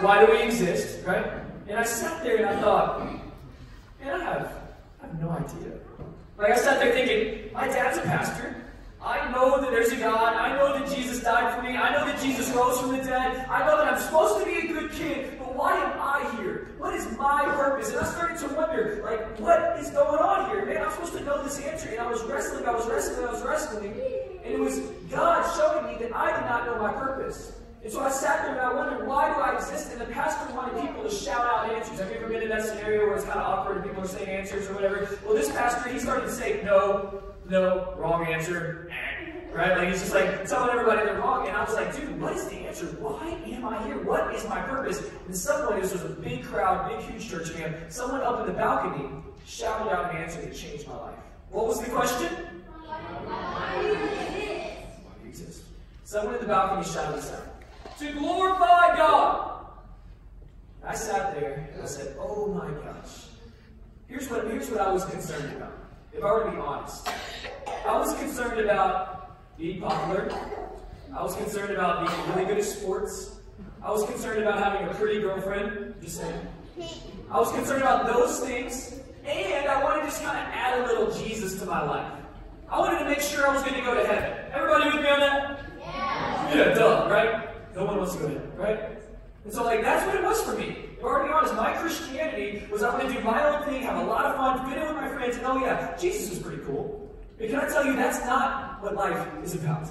Why do we exist, right? And I sat there and I thought, man, I have, I have no idea. Like I sat there thinking, my dad's a pastor. I know that there's a God. I know that Jesus died for me. I know that Jesus rose from the dead. I know that I'm supposed to be a good kid, but why am I here? What is my purpose? And I started to wonder, like, what is going on here? Man, I'm supposed to know this answer. And I was wrestling, I was wrestling, I was wrestling. And it was God showing me that I did not know my purpose. And so I sat there and I wondered, why do I exist? And the pastor wanted people to shout. Have you ever been in that scenario where it's kind of awkward and people are saying answers or whatever? Well, this pastor, he started to say, no, no, wrong answer, eh. right? Like, it's just like telling everybody they're wrong. And I was like, dude, what is the answer? Why am I here? What is my purpose? And someone, this was a big crowd, big, huge church camp, someone up in the balcony shouted out an answer that changed my life. What was the question? Why do you exist? Someone in the balcony shouted this out. To glorify God. I sat there and I said, oh my gosh. Here's what, here's what I was concerned about. If I were to be honest. I was concerned about being popular. I was concerned about being really good at sports. I was concerned about having a pretty girlfriend. Just saying. I was concerned about those things. And I wanted to just kind of add a little Jesus to my life. I wanted to make sure I was going to go to heaven. Everybody with me on that? Yeah. Yeah, duh, right? No one wants to go to heaven, right? And so, like, that's what it was for me. If I to be honest, my Christianity was I'm going to do my own thing, have a lot of fun, fit in with my friends, and oh yeah, Jesus was pretty cool. But can I tell you, that's not what life is about.